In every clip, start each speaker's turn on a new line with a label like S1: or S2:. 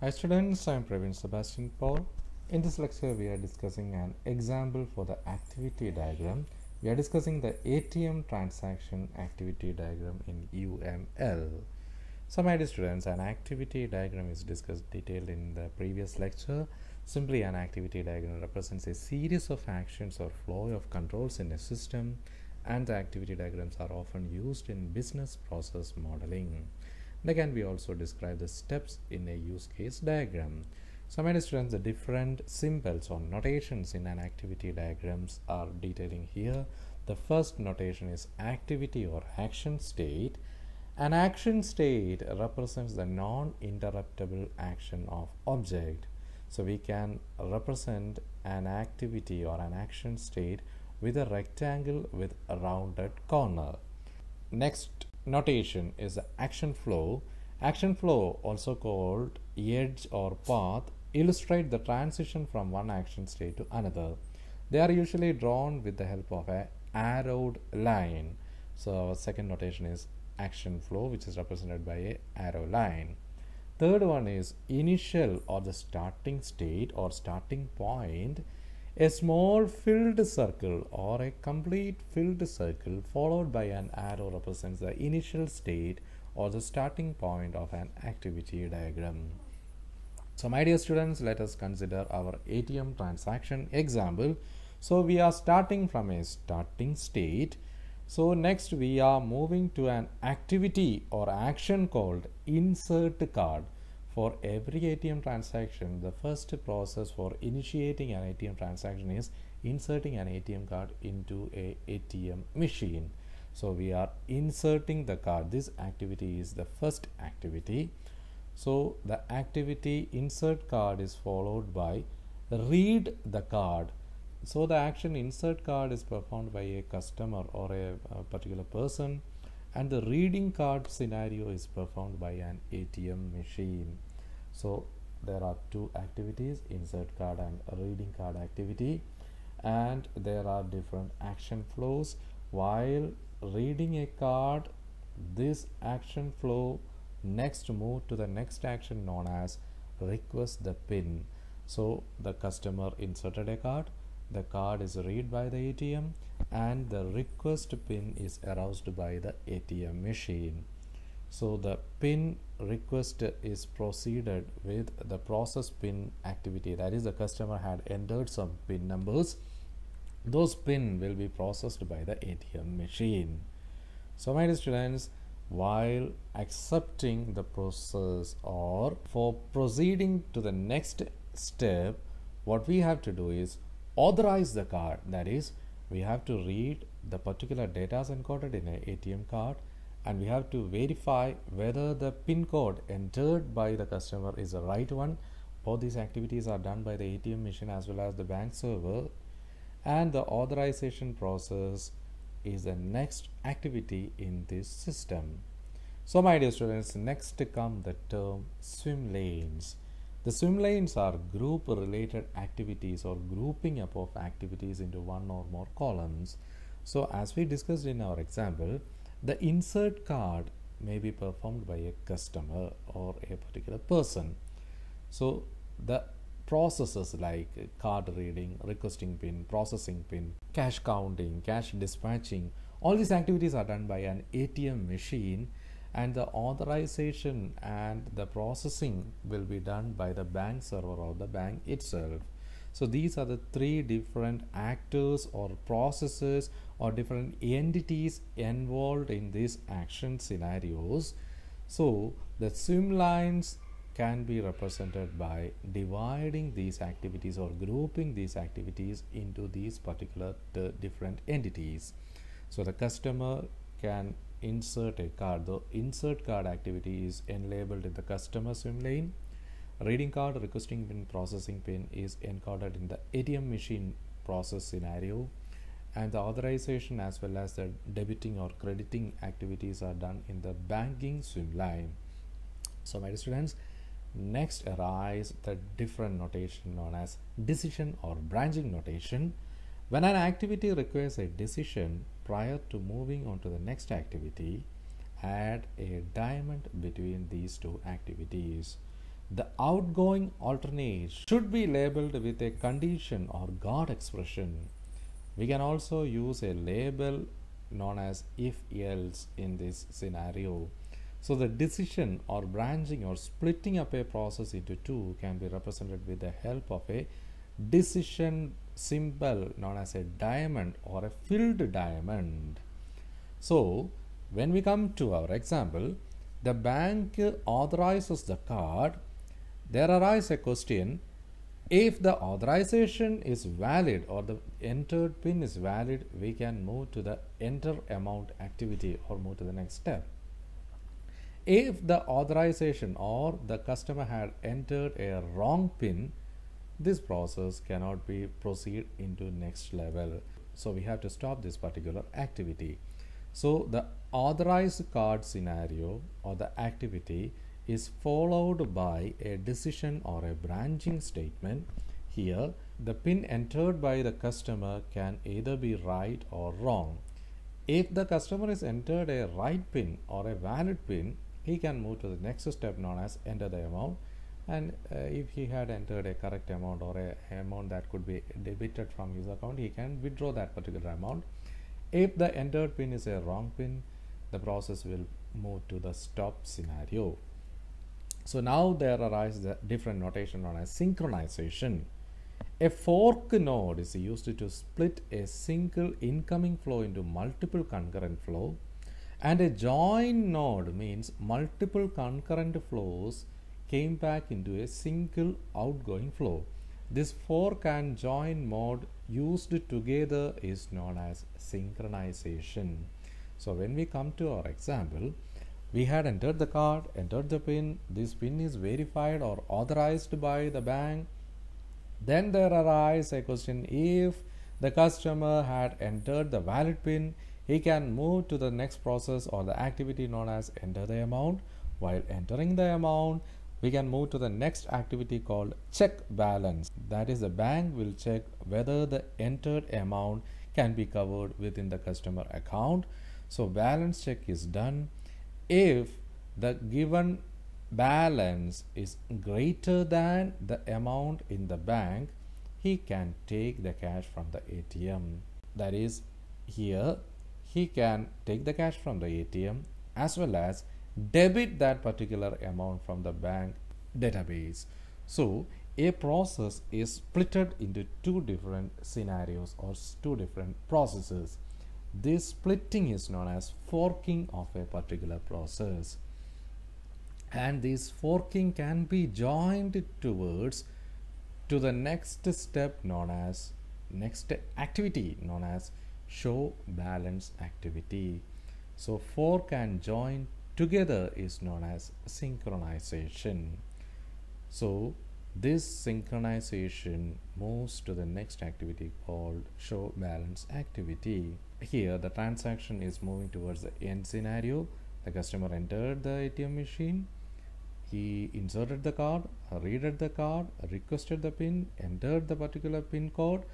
S1: Hi students, I am Praveen Sebastian Paul. In this lecture, we are discussing an example for the activity diagram. We are discussing the ATM transaction activity diagram in UML. So my dear students, an activity diagram is discussed detailed in the previous lecture. Simply an activity diagram represents a series of actions or flow of controls in a system and the activity diagrams are often used in business process modeling. They can also describe the steps in a use case diagram. So dear students, the different symbols or notations in an activity diagrams are detailing here. The first notation is activity or action state. An action state represents the non-interruptible action of object. So we can represent an activity or an action state with a rectangle with a rounded corner. Next notation is the action flow. Action flow, also called edge or path, illustrate the transition from one action state to another. They are usually drawn with the help of a arrowed line. So our second notation is action flow, which is represented by a arrow line. Third one is initial or the starting state or starting point. A small filled circle or a complete filled circle followed by an arrow represents the initial state or the starting point of an activity diagram. So my dear students, let us consider our ATM transaction example. So we are starting from a starting state. So next we are moving to an activity or action called insert card. For every ATM transaction, the first process for initiating an ATM transaction is inserting an ATM card into a ATM machine. So we are inserting the card. This activity is the first activity. So the activity insert card is followed by read the card. So the action insert card is performed by a customer or a, a particular person and the reading card scenario is performed by an ATM machine. So there are two activities insert card and reading card activity and there are different action flows. While reading a card this action flow next move to the next action known as request the pin. So the customer inserted a card the card is read by the ATM and the request pin is aroused by the ATM machine so the pin request is proceeded with the process pin activity. That is the customer had entered some pin numbers. Those pin will be processed by the ATM machine. So my students while accepting the process or for proceeding to the next step what we have to do is authorize the card. That is we have to read the particular data encoded in an ATM card and we have to verify whether the pin code entered by the customer is the right one. Both these activities are done by the ATM machine as well as the bank server. And the authorization process is the next activity in this system. So my dear students next come the term swim lanes. The swim lanes are group related activities or grouping up of activities into one or more columns. So as we discussed in our example the insert card may be performed by a customer or a particular person. So the processes like card reading requesting pin processing pin cash counting cash dispatching all these activities are done by an atm machine and the authorization and the processing will be done by the bank server or the bank itself. So these are the three different actors or processes or different entities involved in these action scenarios. So the swim lines can be represented by dividing these activities or grouping these activities into these particular different entities. So the customer can insert a card. The insert card activity is enabled in the customer swim lane reading card requesting pin processing pin is encoded in the ATM machine process scenario and the authorization as well as the debiting or crediting activities are done in the banking swim line. So my students next arise the different notation known as decision or branching notation. When an activity requires a decision prior to moving on to the next activity add a diamond between these two activities the outgoing alternate should be labeled with a condition or guard expression. We can also use a label known as if else in this scenario. So the decision or branching or splitting up a process into two can be represented with the help of a decision symbol known as a diamond or a filled diamond. So when we come to our example, the bank authorizes the card there arises a question if the authorization is valid or the entered pin is valid we can move to the enter amount activity or move to the next step. If the authorization or the customer had entered a wrong pin this process cannot be proceed into next level. So we have to stop this particular activity. So the authorized card scenario or the activity is followed by a decision or a branching statement. Here, the pin entered by the customer can either be right or wrong. If the customer has entered a right pin or a valid pin, he can move to the next step known as enter the amount. And uh, if he had entered a correct amount or a amount that could be debited from his account, he can withdraw that particular amount. If the entered pin is a wrong pin, the process will move to the stop scenario. So now there arises a different notation known as synchronization. A fork node is used to split a single incoming flow into multiple concurrent flow and a join node means multiple concurrent flows came back into a single outgoing flow. This fork and join node used together is known as synchronization. So when we come to our example, we had entered the card entered the pin. This pin is verified or authorized by the bank. Then there arises a question. If the customer had entered the valid pin he can move to the next process or the activity known as enter the amount. While entering the amount we can move to the next activity called check balance. That is the bank will check whether the entered amount can be covered within the customer account. So balance check is done if the given balance is greater than the amount in the bank he can take the cash from the ATM that is here he can take the cash from the ATM as well as debit that particular amount from the bank database. So a process is splitted into two different scenarios or two different processes this splitting is known as forking of a particular process. And this forking can be joined towards to the next step known as next activity known as show balance activity. So fork and join together is known as synchronization. So this synchronization moves to the next activity called show balance activity here the transaction is moving towards the end scenario. The customer entered the ATM machine. He inserted the card read the card requested the pin entered the particular pin code.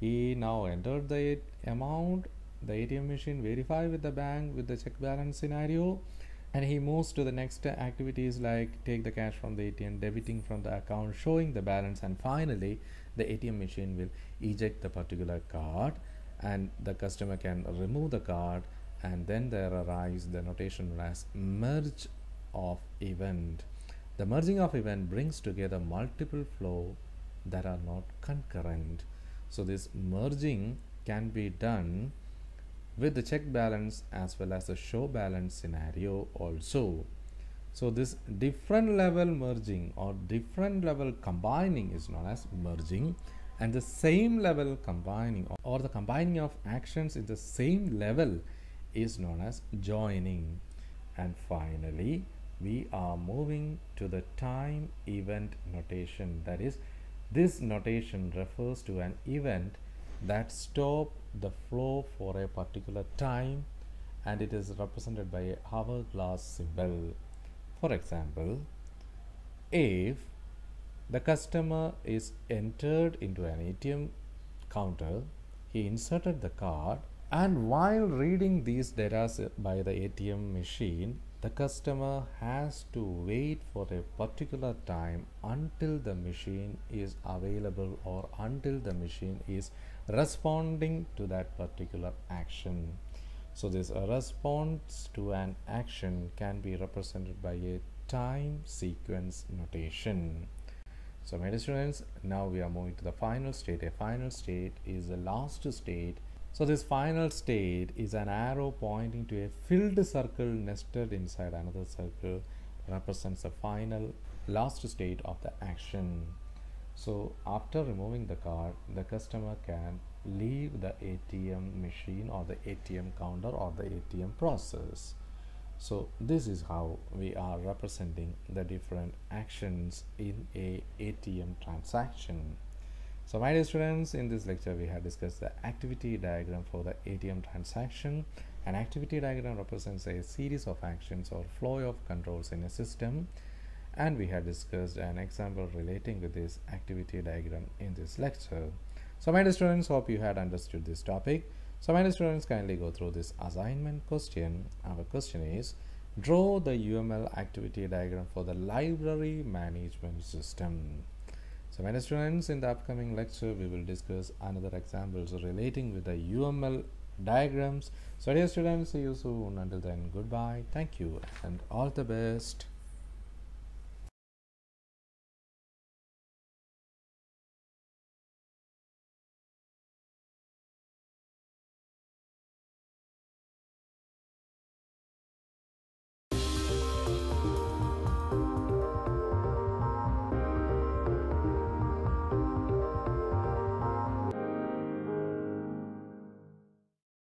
S1: He now entered the amount. The ATM machine verify with the bank with the check balance scenario. And he moves to the next activities like take the cash from the ATM debiting from the account showing the balance and finally the ATM machine will eject the particular card and the customer can remove the card and then there arises the notation as merge of event. The merging of event brings together multiple flow that are not concurrent. So this merging can be done with the check balance as well as the show balance scenario also. So this different level merging or different level combining is known as merging and the same level combining or the combining of actions in the same level is known as joining. And finally we are moving to the time event notation. That is this notation refers to an event that stop the flow for a particular time and it is represented by a hourglass symbol. For example if the customer is entered into an ATM counter. He inserted the card and while reading these data by the ATM machine, the customer has to wait for a particular time until the machine is available or until the machine is responding to that particular action so this response to an action can be represented by a time sequence notation so my dear students now we are moving to the final state a final state is the last state so this final state is an arrow pointing to a filled circle nested inside another circle represents the final last state of the action. So after removing the card, the customer can leave the ATM machine or the ATM counter or the ATM process. So this is how we are representing the different actions in a ATM transaction. So my dear students, in this lecture we have discussed the activity diagram for the ATM transaction. An activity diagram represents a series of actions or flow of controls in a system and we have discussed an example relating with this activity diagram in this lecture. So my dear students, hope you had understood this topic. So my students, kindly go through this assignment question. Our question is, draw the UML activity diagram for the library management system. So my students, in the upcoming lecture, we will discuss another examples relating with the UML diagrams. So dear students, see you soon. Until then, goodbye. Thank you and all the best.